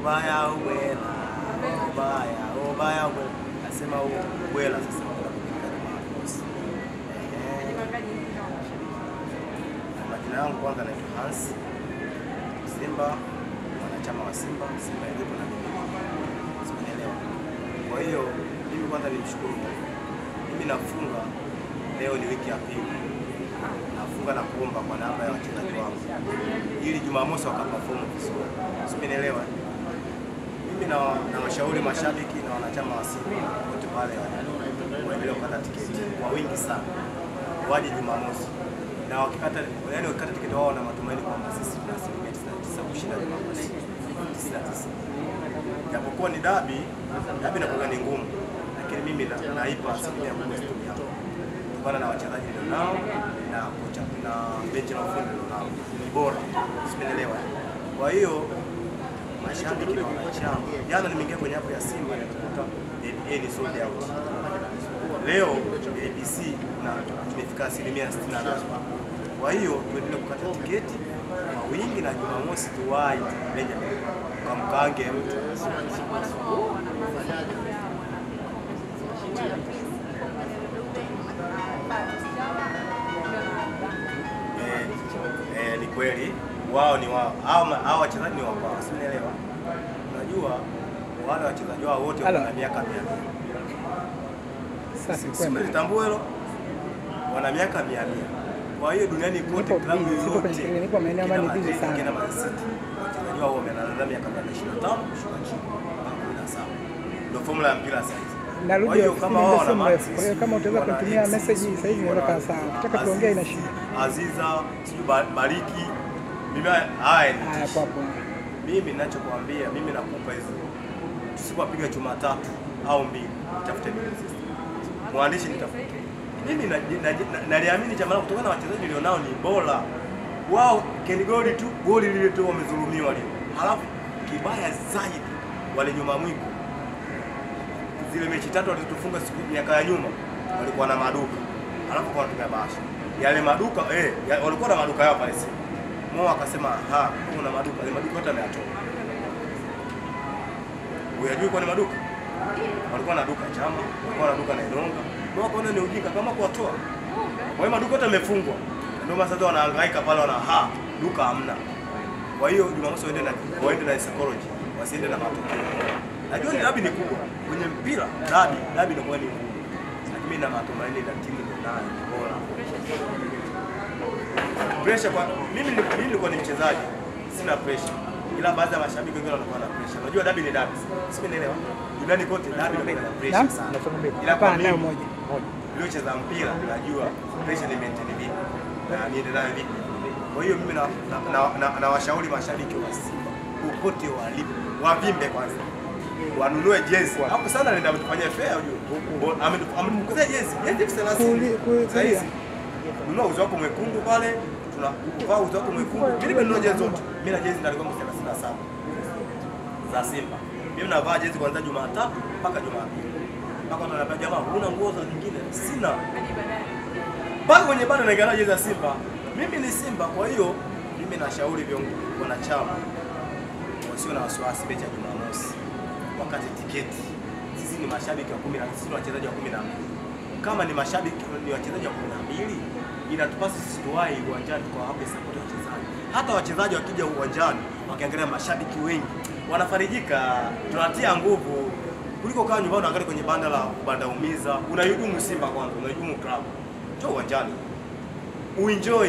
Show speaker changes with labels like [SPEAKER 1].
[SPEAKER 1] ubaya ubwela, ubaya ubaya ubwela. Nasema ubwela sasa Majina yangu kwanza naitwa Hans Simba, mwanachama wa Simba, Simba ilipo na mimi. Kwa hiyo mimi kwanza nimshukuru Mungu. Mimi nafunga leo ni wiki ya pili. Nafunga na kuomba kwa niaba ya wachezaji wangu ili Jumamosi wakaperform vizuri. Simenelewa. Na na washauri mashabiki na wanachama wa Simba wote pale waendelee kukata tiketi kwa wingi sana, waje Jumamosi. Na wakikata, yani wakikata tiketi wao na matumaini kwamba sisi tuna asilimia 99 kushinda Jumamosi. 99. Japokuwa ni dabi, dabi inakuwa ni ngumu, lakini mimi naipa asilimia kubwa timu yangu kutokana na wachezaji nilionao na kocha na benchi la ufundi nilionao. Ni bora, simenelewa. Kwa hiyo mashabiki na wanachama, jana nimeingia kwenye app ya Simba nikakuta ABA ni sold out. Leo ABC na tumefika asilimia 68. Kwa hiyo tuendelee kukata tiketi kwa wingi na Jumamosi tuwai Benjamin kamkange mtu Eh, eh, kweli wao ni wao, hao ma- hao wachezaji ni wao, sinaelewa. Unajua wale wachezaji wao wote wana miaka mia
[SPEAKER 2] Safi kwema.
[SPEAKER 1] Tambua hilo, wana miaka mia mia. Kwa hiyo duniani kote klabu
[SPEAKER 2] kelele, nipo maeneo ambayo ni busy sana.
[SPEAKER 1] kina Man City, wachezaji wao wameanza miaka mia na ishirini na tano kushuka chini mpaka kumi na saba. Ndio formula ya mpira sasa
[SPEAKER 2] Narudi ofisini
[SPEAKER 1] kama
[SPEAKER 2] utaweza
[SPEAKER 1] kutumia
[SPEAKER 2] kunitumia message sasa hivi kaa sawa. Ukitaka tuongee ina shida.
[SPEAKER 1] Aziza, sijui Bariki. Mimi haya mimi ninachokuambia, mimi nakupa hizo, tusipopiga Jumatatu au mbili, tafute mwandishi nitafute. Mimi. Naliamini na, na, chama langu kutokana na wachezaji nilionao ni bora. Wao. Ken goli tu goli lile tu wamezulumiwa leo, halafu kibaya zaidi wale nyuma mwiko, zile mechi tatu walizotufunga siku miaka ya nyuma walikuwa na maduka, halafu kwa wanatumia bahasha. Yale maduka eh, walikuwa na maduka yao pale Simba. Mo akasema ha, kuna maduka, ni maduka yote ameyatoa. Uyajui kwa ni maduka? Walikuwa na duka Chama, walikuwa na duka na Inonga. Mo akaona ni ujinga kama kuwatoa. Kwa hiyo maduka yote yamefungwa. Ndio maana sasa wanahangaika pale wana ha, duka hamna. Kwa hiyo Jumamosi waende na waende na psychology, wasiende na matokeo. Najua ni dabi ni kubwa. Kwenye mpira dabi, dabi inakuwa ni ngumu. Lakini na matumaini na timu ndio nayo bora pressure kwa mimi ni- mimi nilikuwa ni mchezaji sina pressure. Ila baadhi ya mashabiki wengine wanakuwa na pressure. Unajua dabi ni dabi sisi nielewa duniani kote dabi ni na pressure sana. ila kwa mimi
[SPEAKER 2] moja.
[SPEAKER 1] niliocheza mpira najua pressure ni maintain vipi na niende nayo vipi. Kwa hiyo mimi na, na, na, na, mashabiki wa Simba popote walipo wavimbe kwanza. Wanunue jezi. Hapo sana nenda mtufanyie fair unajua. Amenikuzia jezi. Jezi elfu thelathini nunua uzi wako mwekundu pale, tunavaa uzi wako mwekundu. Mimi nimenunua jezi zote, mimi na jezi ndani kwangu 37 za Simba. Mimi navaa jezi kuanzia Jumatatu mpaka Jumapili. Mpaka watu wananiambia jamaa, huna nguo za nyingine? Sina. Mpaka kwenye bado naangalia jezi ya Simba. Mimi ni Simba, kwa hiyo mimi nashauri viongozi wanachama wasio na wasiwasi mechi ya Jumamosi wakati tiketi. Sisi ni mashabiki wa 10 na sisi ni wachezaji wa 12 kama ni mashabiki ni wachezaji wa 12 inatupasa sisi tuwai uwanjani kwa hapo support wachezaji. Hata wachezaji wakija uwanjani wakiangalia mashabiki wengi wanafarijika, tunatia nguvu kuliko kaa nyumbani unaangalia kwenye banda la banda umiza. Unaihudumu Simba kwanza, unaihudumu klabu, njoo uwanjani uenjoy.